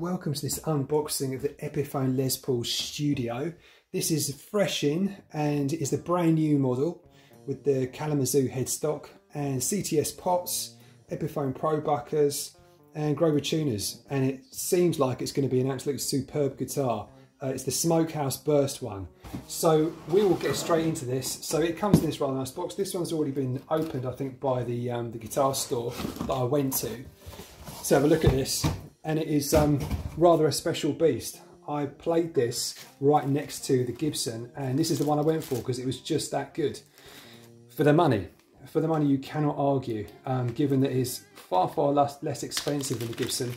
welcome to this unboxing of the Epiphone Les Paul Studio. This is fresh in and is the brand new model with the Kalamazoo headstock and CTS pots, Epiphone ProBuckers and Grover tuners and it seems like it's going to be an absolutely superb guitar. Uh, it's the Smokehouse Burst one. So we will get straight into this. So it comes in this rather nice box. This one's already been opened I think by the, um, the guitar store that I went to. So have a look at this and it is um, rather a special beast. I played this right next to the Gibson and this is the one I went for because it was just that good. For the money, for the money you cannot argue, um, given that it is far, far less, less expensive than the Gibson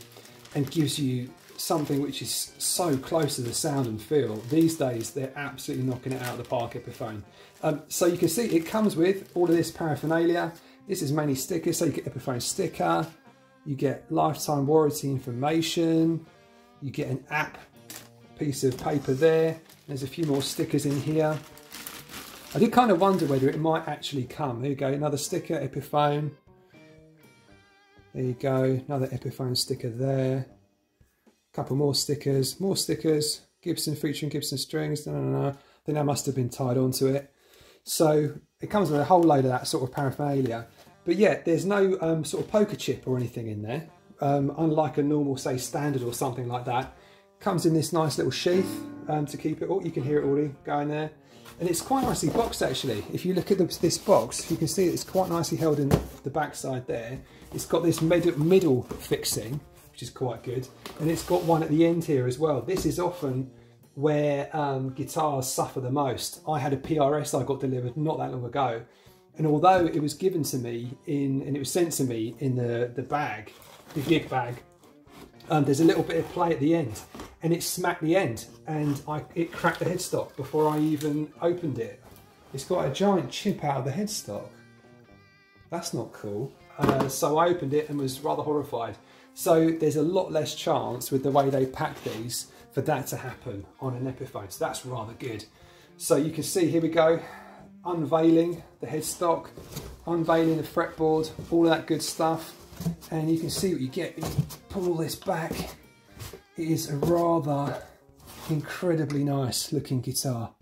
and gives you something which is so close to the sound and feel. These days, they're absolutely knocking it out of the park, Epiphone. Um, so you can see it comes with all of this paraphernalia. This is mainly stickers, so you get Epiphone sticker, you get lifetime warranty information, you get an app piece of paper there, there's a few more stickers in here. I did kind of wonder whether it might actually come. There you go, another sticker, Epiphone. There you go, another Epiphone sticker there. A couple more stickers, more stickers, Gibson featuring Gibson strings, no, no, no. I think that must have been tied onto it. So it comes with a whole load of that sort of paraphernalia. But yeah, there's no um, sort of poker chip or anything in there, um, unlike a normal, say, standard or something like that. Comes in this nice little sheath um, to keep it. Oh, you can hear it already going there. And it's quite nicely boxed actually. If you look at this box, you can see it's quite nicely held in the backside there. It's got this mid middle fixing, which is quite good. And it's got one at the end here as well. This is often where um, guitars suffer the most. I had a PRS I got delivered not that long ago and although it was given to me in, and it was sent to me in the, the bag, the gig bag, um, there's a little bit of play at the end and it smacked the end and I, it cracked the headstock before I even opened it. It's got a giant chip out of the headstock. That's not cool. Uh, so I opened it and was rather horrified. So there's a lot less chance with the way they pack these for that to happen on an Epiphone. So that's rather good. So you can see, here we go unveiling the headstock, unveiling the fretboard, all that good stuff. And you can see what you get you pull this back. It is a rather incredibly nice looking guitar.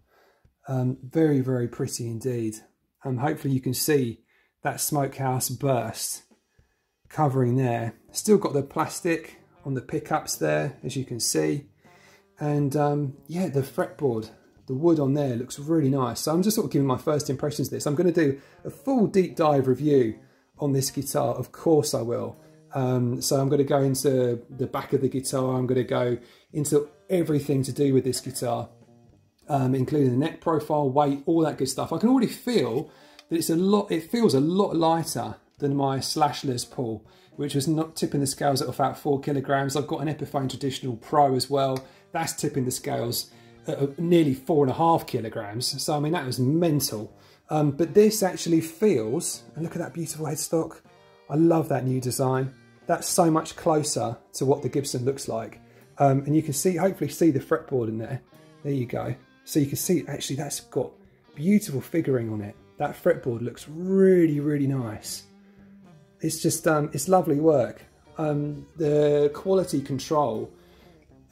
Um, very, very pretty indeed. And um, hopefully you can see that smokehouse burst covering there. Still got the plastic on the pickups there, as you can see. And um, yeah, the fretboard the wood on there looks really nice. So I'm just sort of giving my first impressions of this. I'm going to do a full deep dive review on this guitar. Of course I will. Um, so I'm going to go into the back of the guitar. I'm going to go into everything to do with this guitar, um, including the neck profile, weight, all that good stuff. I can already feel that it's a lot. It feels a lot lighter than my Slash Les Paul, which was not tipping the scales at about four kilograms. I've got an Epiphone Traditional Pro as well. That's tipping the scales nearly four and a half kilograms. So, I mean, that was mental. Um, but this actually feels, and look at that beautiful headstock. I love that new design. That's so much closer to what the Gibson looks like. Um, and you can see, hopefully see the fretboard in there. There you go. So you can see, actually, that's got beautiful figuring on it. That fretboard looks really, really nice. It's just, um, it's lovely work. Um, the quality control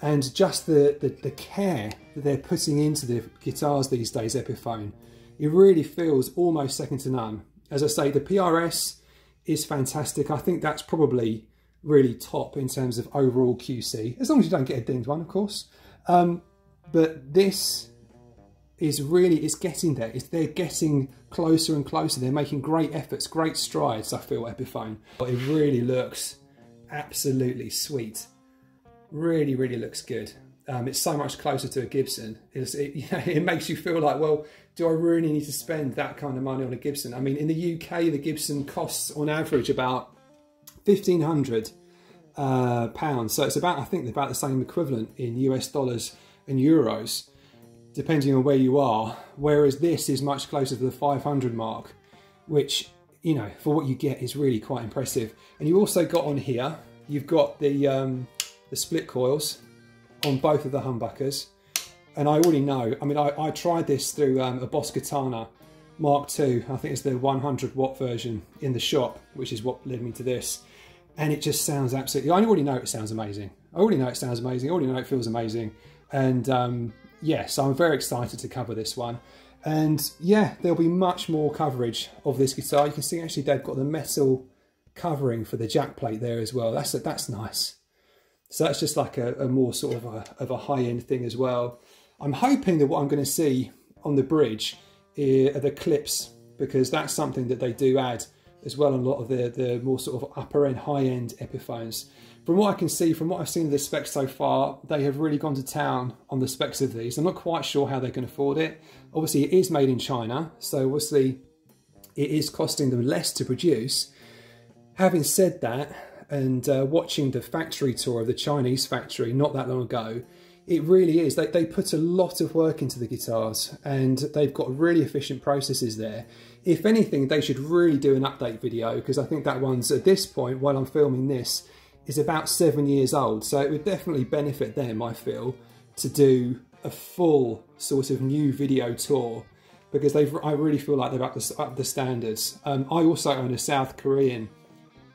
and just the, the, the, care that they're putting into the guitars these days, Epiphone, it really feels almost second to none. As I say, the PRS is fantastic. I think that's probably really top in terms of overall QC, as long as you don't get a dinged one, of course. Um, but this is really, it's getting there. It's, they're getting closer and closer. They're making great efforts, great strides, I feel, Epiphone. But it really looks absolutely sweet really, really looks good. Um, it's so much closer to a Gibson. It, it makes you feel like, well, do I really need to spend that kind of money on a Gibson? I mean, in the UK, the Gibson costs on average about 1500 uh, pounds. So it's about, I think, about the same equivalent in US dollars and euros, depending on where you are. Whereas this is much closer to the 500 mark, which, you know, for what you get is really quite impressive. And you also got on here, you've got the, um, the split coils on both of the humbuckers. And I already know, I mean, I, I tried this through um, a Boss Katana Mark II, I think it's the 100 watt version in the shop, which is what led me to this. and it just sounds absolutely, I already know it sounds amazing. I already know it sounds amazing. I already know it feels amazing. And um, yes, I'm very excited to cover this one. And yeah, there'll be much more coverage of this guitar. You can see actually they've got the metal covering for the jack plate there as well. That's that's nice. So that's just like a, a more sort of a, of a high-end thing as well. I'm hoping that what I'm going to see on the bridge eh, are the clips because that's something that they do add as well on a lot of the, the more sort of upper end, high end Epiphones. From what I can see, from what I've seen of the specs so far, they have really gone to town on the specs of these. I'm not quite sure how they can afford it. Obviously, it is made in China, so obviously it is costing them less to produce. Having said that, and uh, watching the factory tour of the Chinese factory not that long ago, it really is. They, they put a lot of work into the guitars and they've got really efficient processes there. If anything, they should really do an update video because I think that one's at this point, while I'm filming this, is about seven years old. So it would definitely benefit them, I feel, to do a full sort of new video tour because they've, I really feel like they've upped the, upped the standards. Um, I also own a South Korean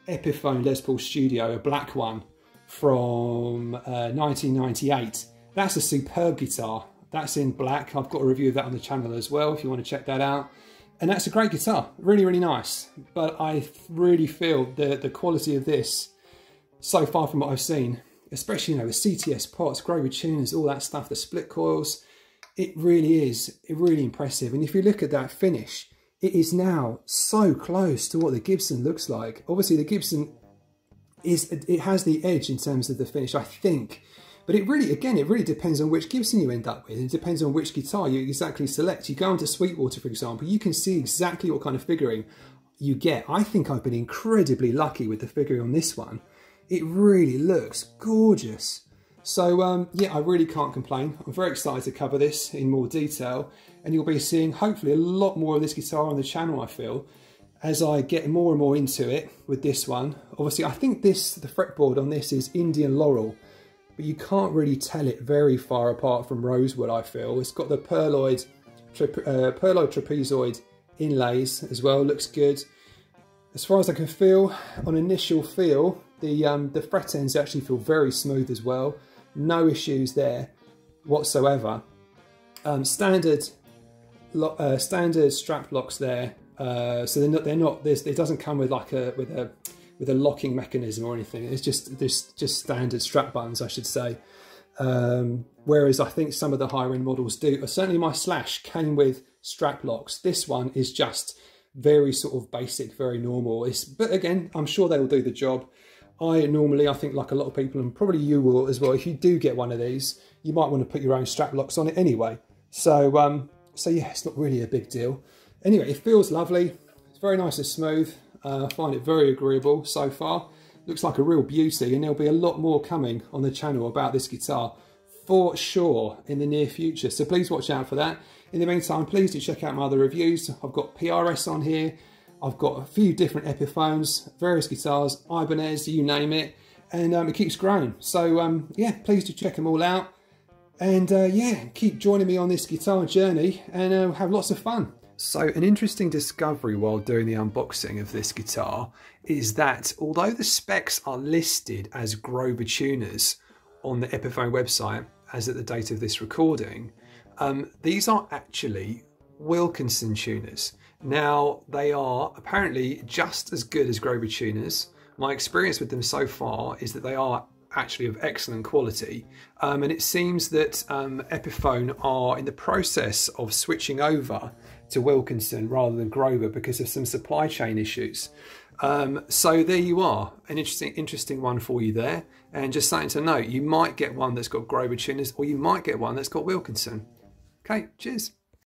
Epiphone Les Paul Studio, a black one from uh, 1998 that's a superb guitar. That's in black. I've got a review of that on the channel as well if you want to check that out. And that's a great guitar, really, really nice. But I really feel the, the quality of this, so far from what I've seen, especially, you know, the CTS pots, Grover tuners, all that stuff, the split coils, it really is it really impressive. And if you look at that finish, it is now so close to what the Gibson looks like. Obviously, the Gibson is it has the edge in terms of the finish, I think. But it really, again, it really depends on which Gibson you end up with. It depends on which guitar you exactly select. You go into Sweetwater, for example, you can see exactly what kind of figuring you get. I think I've been incredibly lucky with the figuring on this one. It really looks gorgeous. So um, yeah, I really can't complain. I'm very excited to cover this in more detail and you'll be seeing hopefully a lot more of this guitar on the channel, I feel, as I get more and more into it with this one. Obviously, I think this the fretboard on this is Indian Laurel but you can't really tell it very far apart from rosewood, I feel. It's got the pearloid, uh, pearloid trapezoid inlays as well, looks good. As far as I can feel, on initial feel, the, um, the fret ends actually feel very smooth as well. No issues there whatsoever. Um, standard uh, standard strap locks there, uh, so they're not. They're not. this. It doesn't come with like a with a with a locking mechanism or anything. It's just this just standard strap buttons, I should say. Um, whereas I think some of the higher end models do. Uh, certainly my Slash came with strap locks. This one is just very sort of basic, very normal. It's, but again, I'm sure they will do the job. I normally, I think like a lot of people, and probably you will as well, if you do get one of these, you might want to put your own strap locks on it anyway. So, um, so yeah, it's not really a big deal. Anyway, it feels lovely. It's very nice and smooth. Uh, I find it very agreeable so far. Looks like a real beauty and there'll be a lot more coming on the channel about this guitar for sure in the near future. So please watch out for that. In the meantime, please do check out my other reviews. I've got PRS on here. I've got a few different Epiphones, various guitars, Ibanez, you name it. And um, it keeps growing. So um, yeah, please do check them all out. And uh, yeah, keep joining me on this guitar journey and uh, have lots of fun. So an interesting discovery while doing the unboxing of this guitar is that although the specs are listed as Grover tuners on the Epiphone website as at the date of this recording, um, these are actually Wilkinson tuners. Now they are apparently just as good as Grover tuners. My experience with them so far is that they are actually of excellent quality. Um, and it seems that um, Epiphone are in the process of switching over to Wilkinson rather than Grover because of some supply chain issues. Um, so there you are, an interesting, interesting one for you there. And just something to note, you might get one that's got Grover tuners or you might get one that's got Wilkinson. Okay, cheers.